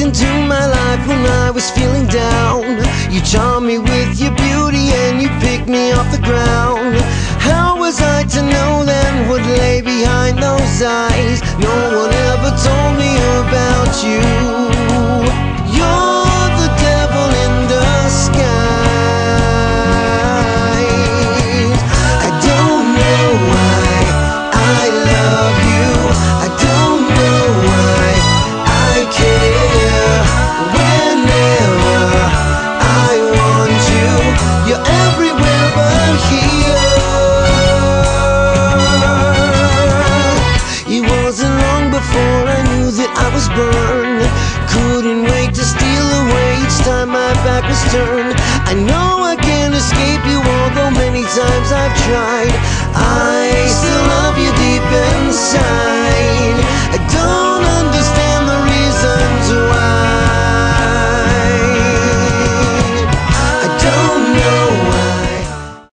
into my life when I was feeling down. You charmed me with your beauty and you picked me off the ground. How was I to know then what lay behind those eyes? No one tried to steal away each time my back was turned. I know I can't escape you, although many times I've tried. I still love you deep inside. I don't understand the reasons why. I don't know.